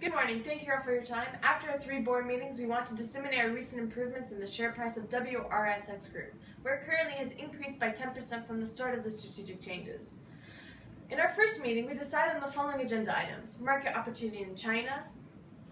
Good morning. Thank you all for your time. After our three board meetings, we want to disseminate our recent improvements in the share price of WRSX Group, where currently has increased by 10% from the start of the strategic changes. In our first meeting, we decided on the following agenda items market opportunity in China,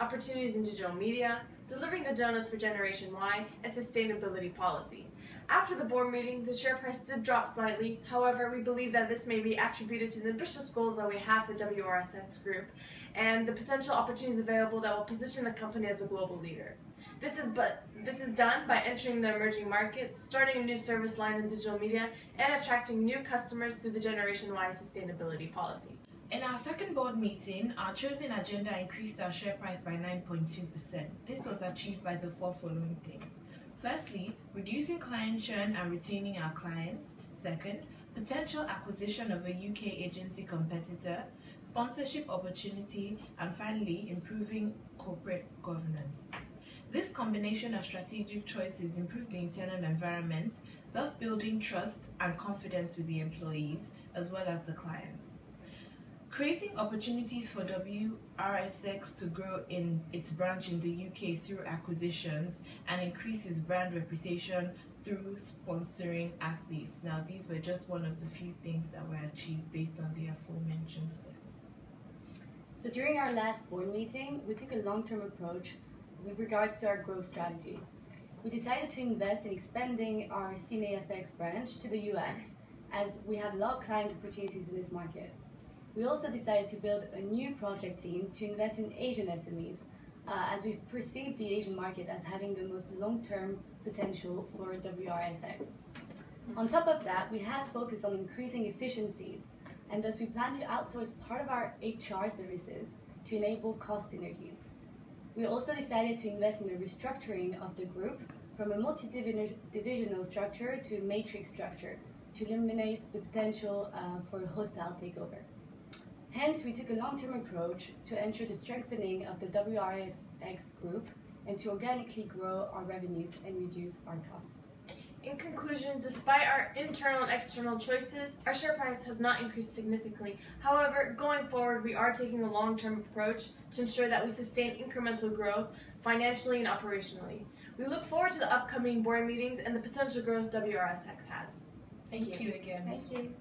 opportunities in digital media, delivering the donuts for Generation Y, and sustainability policy. After the board meeting, the share price did drop slightly. However, we believe that this may be attributed to the ambitious goals that we have for WRSX Group and the potential opportunities available that will position the company as a global leader. This is but this is done by entering the emerging markets, starting a new service line in digital media, and attracting new customers through the Generation Y sustainability policy. In our second board meeting, our chosen agenda increased our share price by 9.2%. This was achieved by the four following things. Firstly, reducing client churn and retaining our clients. Second, potential acquisition of a UK agency competitor, sponsorship opportunity, and finally, improving corporate governance. This combination of strategic choices improved the internal environment, thus building trust and confidence with the employees as well as the clients. Creating opportunities for WRSX to grow in its branch in the UK through acquisitions and increase its brand reputation through sponsoring athletes. Now, these were just one of the few things that were achieved based on the aforementioned steps. So during our last board meeting, we took a long-term approach with regards to our growth strategy. We decided to invest in expanding our CineFX branch to the US as we have a lot of client opportunities in this market. We also decided to build a new project team to invest in Asian SMEs, uh, as we perceive the Asian market as having the most long-term potential for WRSX. On top of that, we have focused on increasing efficiencies, and thus we plan to outsource part of our HR services to enable cost synergies. We also decided to invest in the restructuring of the group from a multi-divisional structure to a matrix structure to eliminate the potential uh, for a hostile takeover. Hence, we took a long-term approach to ensure the strengthening of the WRSX group and to organically grow our revenues and reduce our costs. In conclusion, despite our internal and external choices, our share price has not increased significantly. However, going forward, we are taking a long-term approach to ensure that we sustain incremental growth financially and operationally. We look forward to the upcoming board meetings and the potential growth WRSX has. Thank, Thank you. you again. Thank you.